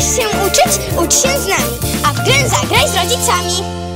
Chcesz się uczyć? Ucz się z nami, a w grę zagraj z rodzicami.